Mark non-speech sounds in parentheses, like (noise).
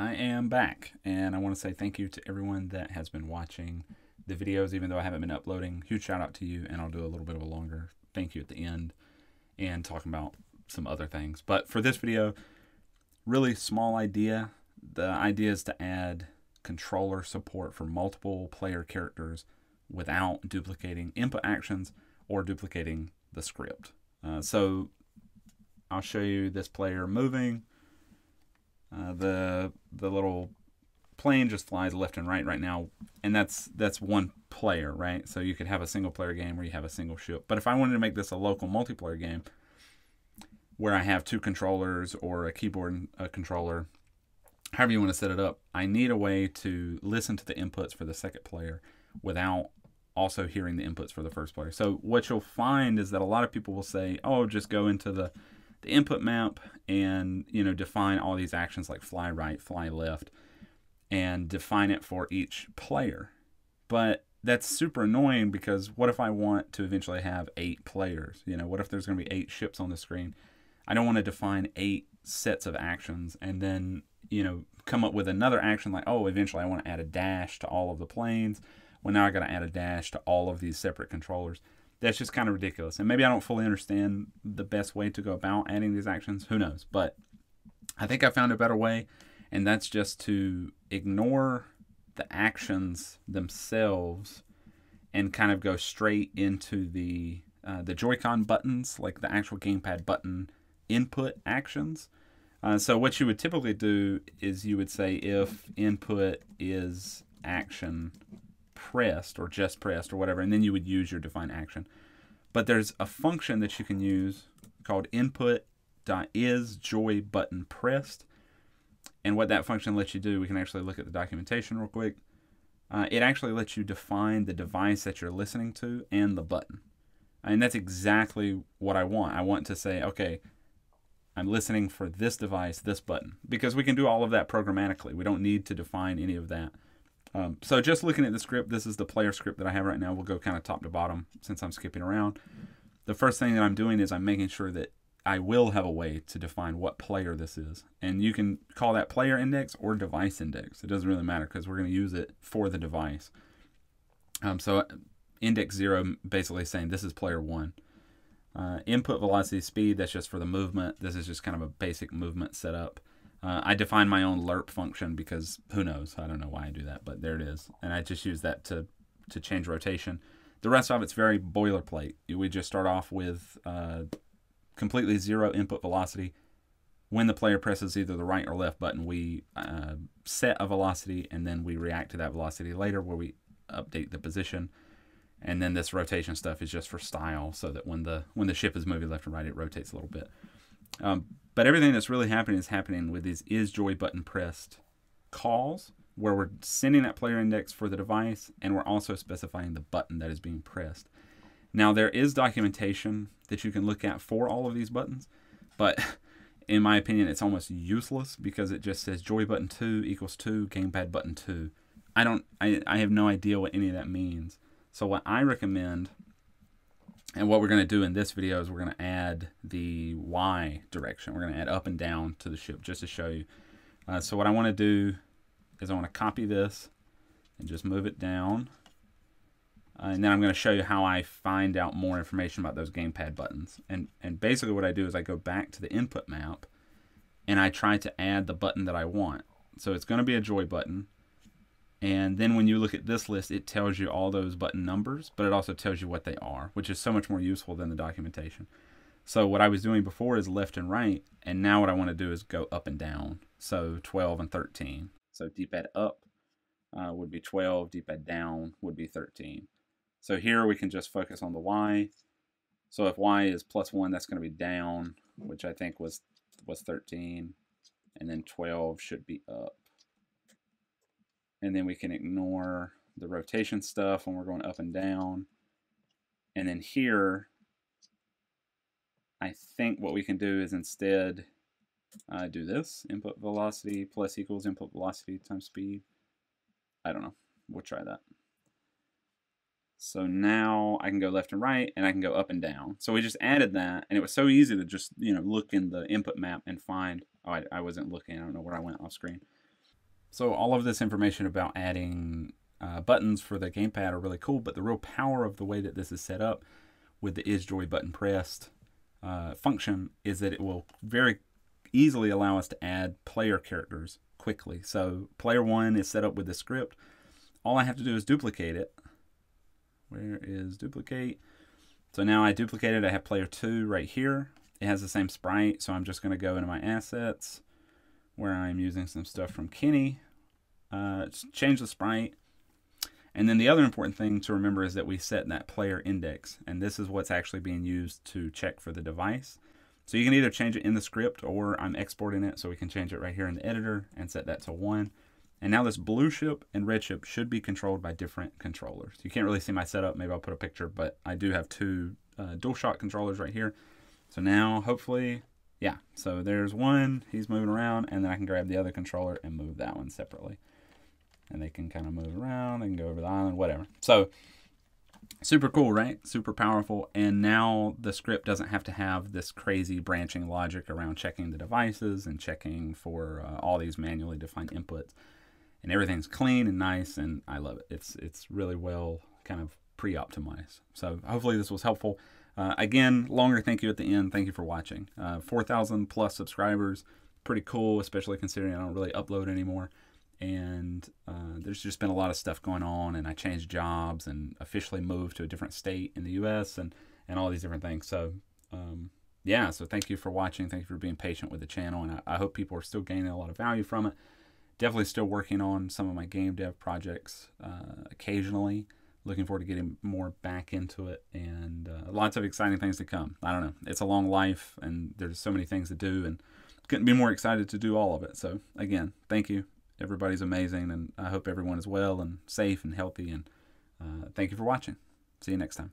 I am back, and I want to say thank you to everyone that has been watching the videos, even though I haven't been uploading. Huge shout out to you, and I'll do a little bit of a longer thank you at the end and talking about some other things. But for this video, really small idea. The idea is to add controller support for multiple player characters without duplicating input actions or duplicating the script. Uh, so I'll show you this player moving uh, the the little plane just flies left and right right now, and that's that's one player, right? So you could have a single player game where you have a single ship. But if I wanted to make this a local multiplayer game where I have two controllers or a keyboard and a controller, however you want to set it up, I need a way to listen to the inputs for the second player without also hearing the inputs for the first player. So what you'll find is that a lot of people will say, "Oh, just go into the the input map and you know define all these actions like fly right, fly left, and define it for each player. But that's super annoying because what if I want to eventually have eight players? You know, what if there's going to be eight ships on the screen? I don't want to define eight sets of actions and then you know come up with another action like oh eventually I want to add a dash to all of the planes. Well now I got to add a dash to all of these separate controllers that's just kind of ridiculous. And maybe I don't fully understand the best way to go about adding these actions. Who knows? But I think I found a better way, and that's just to ignore the actions themselves and kind of go straight into the uh, the Joy-Con buttons, like the actual gamepad button input actions. Uh, so what you would typically do is you would say if input is action pressed or just pressed or whatever, and then you would use your define action. But there's a function that you can use called input is joy button pressed. And what that function lets you do, we can actually look at the documentation real quick. Uh, it actually lets you define the device that you're listening to and the button. And that's exactly what I want. I want to say, okay, I'm listening for this device, this button, because we can do all of that programmatically. We don't need to define any of that. Um, so just looking at the script, this is the player script that I have right now. We'll go kind of top to bottom since I'm skipping around. The first thing that I'm doing is I'm making sure that I will have a way to define what player this is. And you can call that player index or device index. It doesn't really matter because we're going to use it for the device. Um, so index 0 basically saying this is player 1. Uh, input velocity speed, that's just for the movement. This is just kind of a basic movement setup. Uh, I define my own lerp function because who knows? I don't know why I do that, but there it is. And I just use that to, to change rotation. The rest of it's very boilerplate. We just start off with uh, completely zero input velocity. When the player presses either the right or left button, we uh, set a velocity and then we react to that velocity later where we update the position. And then this rotation stuff is just for style so that when the when the ship is moving left and right, it rotates a little bit. Um, but everything that's really happening is happening with these is joy button pressed calls where we're sending that player index for the device and we're also specifying the button that is being pressed. Now there is documentation that you can look at for all of these buttons, but (laughs) in my opinion it's almost useless because it just says joy button 2 equals 2 gamepad button 2. I don't I, I have no idea what any of that means. So what I recommend and what we're going to do in this video is we're going to add the Y direction. We're going to add up and down to the ship just to show you. Uh, so what I want to do is I want to copy this and just move it down. Uh, and then I'm going to show you how I find out more information about those gamepad buttons. And, and basically what I do is I go back to the input map and I try to add the button that I want. So it's going to be a joy button. And then when you look at this list, it tells you all those button numbers, but it also tells you what they are, which is so much more useful than the documentation. So what I was doing before is left and right, and now what I want to do is go up and down. So 12 and 13. So D-pad up uh, would be 12, D-pad down would be 13. So here we can just focus on the Y. So if Y is plus 1, that's going to be down, which I think was was 13. And then 12 should be up and then we can ignore the rotation stuff when we're going up and down. And then here, I think what we can do is instead uh, do this, input velocity plus equals input velocity times speed. I don't know. We'll try that. So now I can go left and right, and I can go up and down. So we just added that, and it was so easy to just you know look in the input map and find. Oh, I, I wasn't looking. I don't know where I went off screen. So all of this information about adding uh, buttons for the gamepad are really cool, but the real power of the way that this is set up with the is joy button pressed uh, function is that it will very easily allow us to add player characters quickly. So player one is set up with the script. All I have to do is duplicate it. Where is duplicate? So now I duplicated, I have player two right here. It has the same sprite, so I'm just gonna go into my assets where I'm using some stuff from Kenney. Uh, change the sprite. And then the other important thing to remember is that we set that player index, and this is what's actually being used to check for the device. So you can either change it in the script or I'm exporting it so we can change it right here in the editor and set that to one. And now this blue ship and red ship should be controlled by different controllers. You can't really see my setup. Maybe I'll put a picture, but I do have two uh, DualShock controllers right here. So now hopefully, yeah. So there's one, he's moving around and then I can grab the other controller and move that one separately. And they can kind of move around, can go over the island, whatever. So super cool, right? Super powerful. And now the script doesn't have to have this crazy branching logic around checking the devices and checking for uh, all these manually defined inputs. And everything's clean and nice, and I love it. It's it's really well kind of pre-optimized. So hopefully this was helpful. Uh, again, longer thank you at the end. Thank you for watching. Uh, 4,000 plus subscribers. Pretty cool, especially considering I don't really upload anymore and uh, there's just been a lot of stuff going on and i changed jobs and officially moved to a different state in the us and and all these different things so um, yeah so thank you for watching thank you for being patient with the channel and I, I, hope people are still gaining a lot of value from it definitely still working on some of my game dev projects uh, occasionally looking forward to getting more back into it and uh, lots of exciting things to come i don't know it's a long life and there's so many things to do and couldn't be more excited to do all of it so again thank you everybody's amazing, and I hope everyone is well and safe and healthy. And uh, thank you for watching. See you next time.